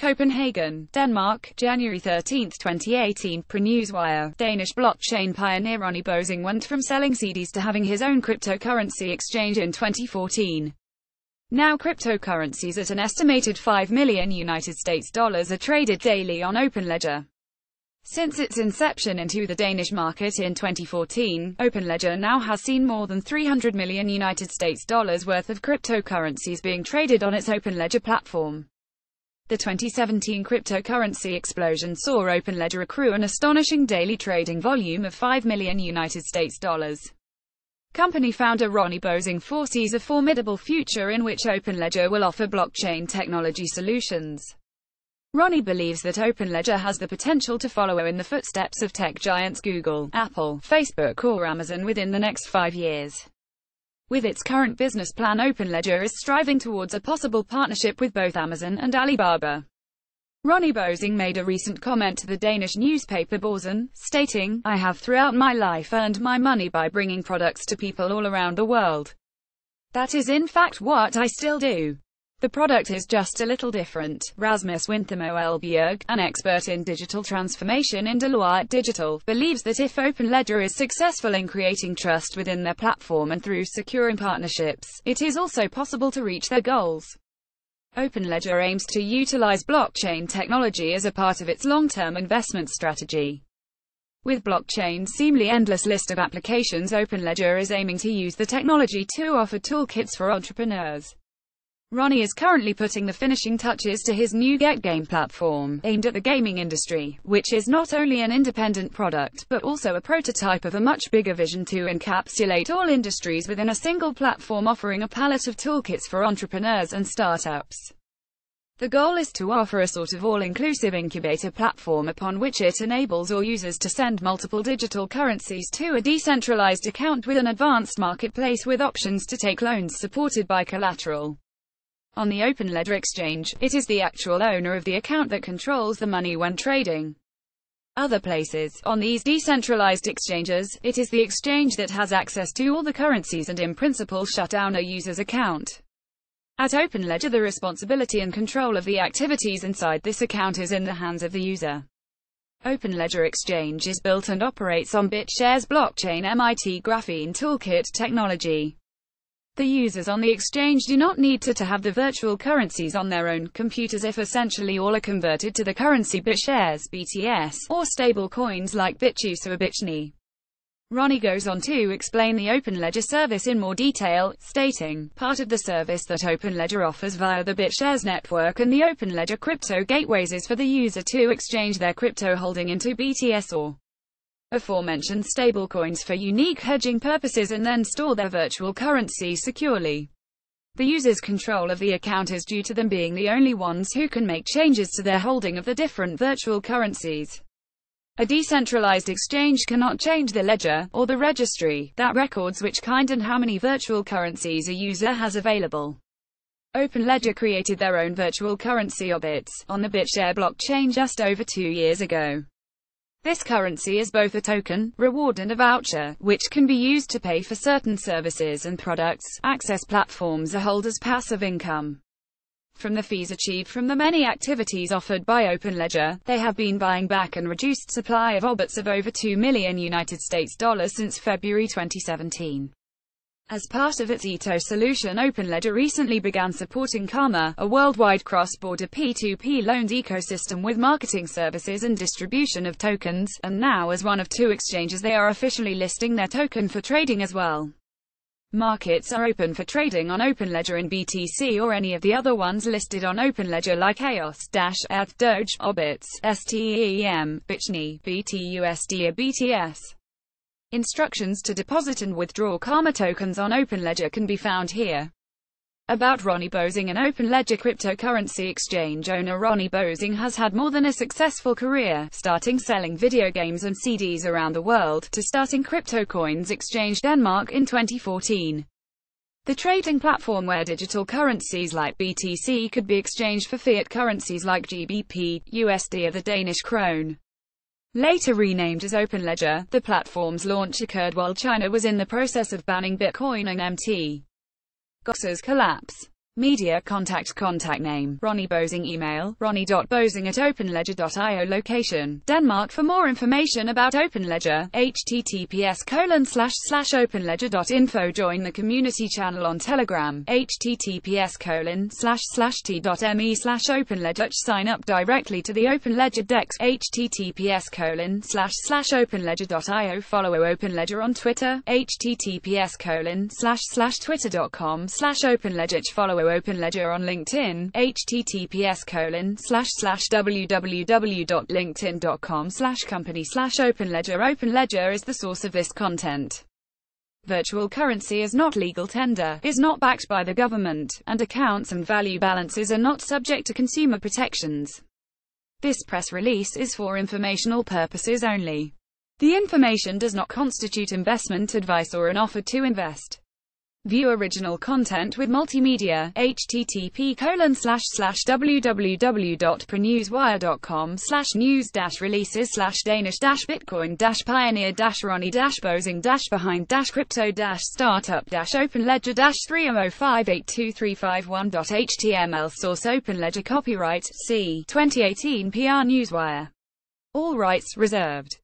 Copenhagen, Denmark, January 13, 2018 PR Newswire, Danish blockchain pioneer Ronny Boesing went from selling CDs to having his own cryptocurrency exchange in 2014. Now cryptocurrencies at an estimated 5 million United States dollars are traded daily on OpenLedger. Since its inception into the Danish market in 2014, OpenLedger now has seen more than 300 million United States dollars worth of cryptocurrencies being traded on its OpenLedger platform. The 2017 cryptocurrency explosion saw OpenLedger accrue an astonishing daily trading volume of 5 million United States dollars. Company founder Ronny Boesing foresees a formidable future in which OpenLedger will offer blockchain technology solutions. Ronny believes that OpenLedger has the potential to follow in the footsteps of tech giants Google, Apple, Facebook or Amazon within the next five years. With its current business plan OpenLedger is striving towards a possible partnership with both Amazon and Alibaba. Ronny Boesing made a recent comment to the Danish newspaper Børsen, stating, I have throughout my life earned my money by bringing products to people all around the world. That is in fact what I still do. The product is just a little different. Rasmus Winther Mølbjerg, an expert in digital transformation in Deloitte Digital, believes that if OpenLedger is successful in creating trust within their platform and through securing partnerships, it is also possible to reach their goals. OpenLedger aims to utilize blockchain technology as a part of its long-term investment strategy. With blockchain's seemingly endless list of applications OpenLedger is aiming to use the technology to offer toolkits for entrepreneurs. Ronny is currently putting the finishing touches to his new Get Game platform, aimed at the gaming industry, which is not only an independent product, but also a prototype of a much bigger vision to encapsulate all industries within a single platform offering a palette of toolkits for entrepreneurs and startups. The goal is to offer a sort of all-inclusive incubator platform upon which it enables all users to send multiple digital currencies to a decentralized account with an advanced marketplace with options to take loans supported by collateral. On the open ledger exchange, it is the actual owner of the account that controls the money when trading. Other places, on these decentralized exchanges, it is the exchange that has access to all the currencies and in principle shut down a user's account. At OpenLedger the responsibility and control of the activities inside this account is in the hands of the user. OpenLedger Exchange is built and operates on BitShares blockchain MIT Graphene Toolkit technology. The users on the exchange do not need to, to have the virtual currencies on their own computers if essentially all are converted to the currency BitShares BTS, or stable coins like bitUSD or bitCNY. Ronny goes on to explain the OpenLedger service in more detail, stating, part of the service that OpenLedger offers via the BitShares network and the OpenLedger crypto gateways is for the user to exchange their crypto holding into BTS or aforementioned stablecoins for unique hedging purposes and then store their virtual currency securely. The user's control of the account is due to them being the only ones who can make changes to their holding of the different virtual currencies. A decentralized exchange cannot change the ledger, or the registry, that records which kind and how many virtual currencies a user has available. OpenLedger created their own virtual currency Obits, on the BitShare blockchain just over two years ago. This currency is both a token, reward and a voucher, which can be used to pay for certain services and products, access platforms or holders' passive income. From the fees achieved from the many activities offered by OpenLedger, they have been buying back and reduced supply of obits of over 2 million United States dollars since February 2017. As part of its ETO solution OpenLedger recently began supporting Karma, a worldwide cross-border P2P loans ecosystem with marketing services and distribution of tokens, and now as one of two exchanges they are officially listing their token for trading as well. Markets are open for trading on OpenLedger in BTC or any of the other ones listed on OpenLedger like EOS, Dash, ETH, Doge, Obits, STEM, bitCNY, BTUSD or BTS. Instructions to deposit and withdraw Karma tokens on OpenLedger can be found here. About Ronny Boesing An OpenLedger cryptocurrency exchange owner Ronny Boesing has had more than a successful career, starting selling video games and CDs around the world, to starting Crypto Coins Exchange Denmark in 2014. The trading platform where digital currencies like BTC could be exchanged for fiat currencies like GBP, USD or the Danish krone. Later renamed as OpenLedger, the platform's launch occurred while China was in the process of banning Bitcoin and Mt. Gox's collapse. Media contact contact name, Ronny Boesing email, ronnie.bosing at openledger.io location, Denmark. For more information about OpenLedger, https colon slash slash openledger.info Join the community channel on Telegram, https colon slash slash t.me slash openledger. Sign up directly to the OpenLedger DEX, https colon slash slash openledger.io Follow OpenLedger on Twitter, https colon slash slash twitter.com slash openledger. Follow OpenLedger on LinkedIn, https colon slash slash www.linkedin.com slash company slash OpenLedger. OpenLedger is the source of this content. Virtual currency is not legal tender, is not backed by the government, and accounts and value balances are not subject to consumer protections. This press release is for informational purposes only. The information does not constitute investment advice or an offer to invest. View original content with multimedia, http colon slash slash www.prnewswire.com slash news dash releases slash Danish dash Bitcoin dash Pioneer dash Ronny dash Boesing dash behind dash crypto dash startup dash open ledger dash 300582351.html source open ledger copyright C 2018 PR Newswire. All rights reserved.